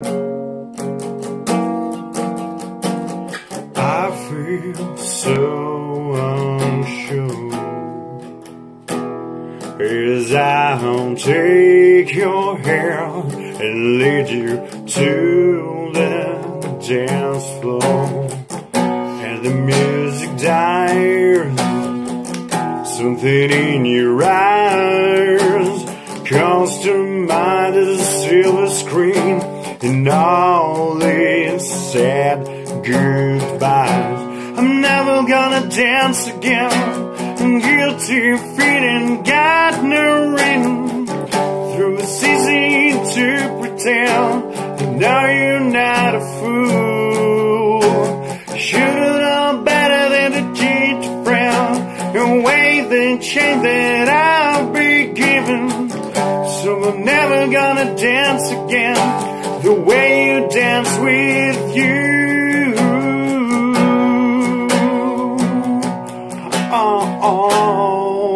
I feel so unsure. As I'll take your hand and lead you to the dance floor. And the music dies something in your eyes calls to mind a silver screen and all these sad goodbyes. I'm never gonna dance again. I'm guilty feeling got no ring. Through it's easy to pretend now you're not a fool. Should've known better than to cheat your friend and wave the chain that I'll be given. So I'm never gonna dance again the way you dance with you. Oh, oh.